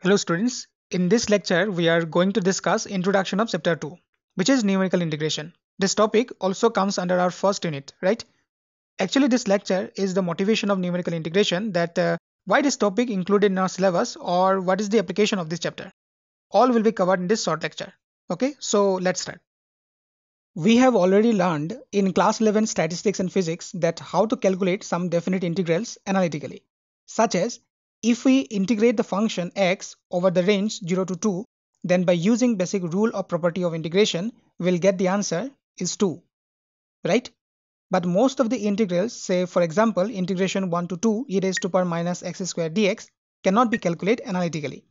Hello students, in this lecture we are going to discuss introduction of chapter 2 which is numerical integration. This topic also comes under our first unit, right? Actually this lecture is the motivation of numerical integration that uh, why this topic included in our syllabus or what is the application of this chapter. All will be covered in this short lecture. Okay, so let's start. We have already learned in class 11 statistics and physics that how to calculate some definite integrals analytically such as if we integrate the function x over the range 0 to 2, then by using basic rule of property of integration, we'll get the answer is 2, right? But most of the integrals, say for example, integration 1 to 2 e raised to power minus x square dx cannot be calculated analytically.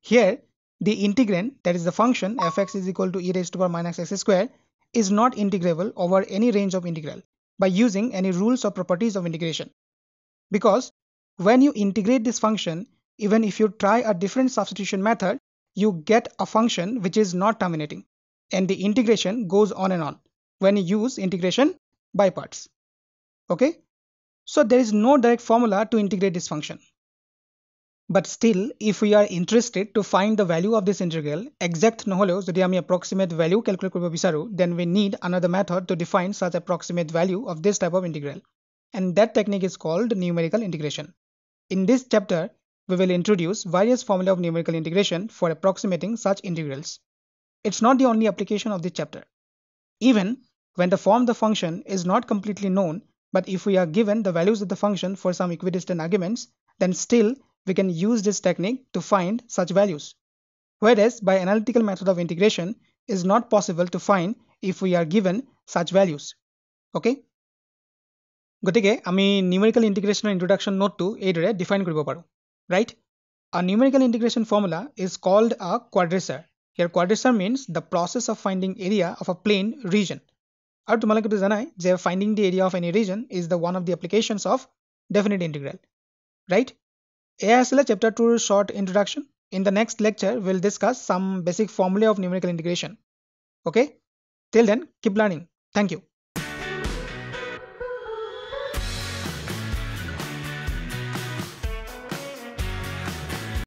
Here, the integrand, that is the function fx is equal to e raised to power minus x square, is not integrable over any range of integral by using any rules or properties of integration. Because when you integrate this function, even if you try a different substitution method, you get a function which is not terminating and the integration goes on and on when you use integration by parts. Okay, so there is no direct formula to integrate this function. But still, if we are interested to find the value of this integral, exact নহলেও যদি আমি approximate value calculate কৰিব বিচাৰো, then we need another method to define such approximate value of this type of integral. And that technique is called numerical integration. In this chapter, we will introduce various formula of numerical integration for approximating such integrals. It's not the only application of this chapter. Even when the form of the function is not completely known, but if we are given the values of the function for some equidistant arguments, then still we can use this technique to find such values. Whereas by analytical method of integration is not possible to find if we are given such values. Okay? গতিকে আমি numerical ইণ্টিগ্ৰেশ্যনৰ introduction নোটটো এইদৰে define কৰিব পাৰোঁ right a numerical integration formula is called a quadrature year quadrature means the process of finding area of a plane region আৰু তোমালোকেতো জানাই যে finding the area of any region is the one of the applications of definite integral right এয়া আছিলে chapter tour short introduction in the next lecture will discuss some basic formula of numerical integration okay till then keep learning thank you